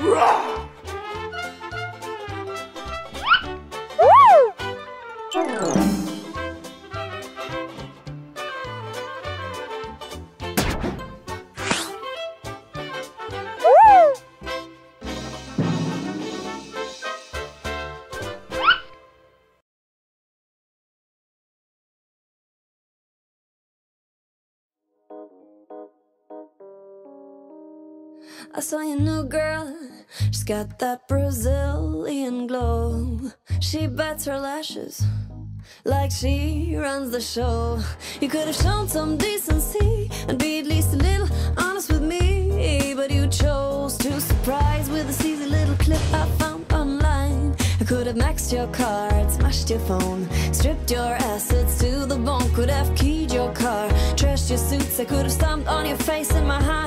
Rah! I saw your new girl. She's got that Brazilian glow. She bats her lashes like she runs the show. You could have shown some decency and be at least a little honest with me. But you chose to surprise with a easy little clip I found online. I could have maxed your card, smashed your phone, stripped your assets to the bone. Could have keyed your car, trashed your suits. I could have stomped on your face in my high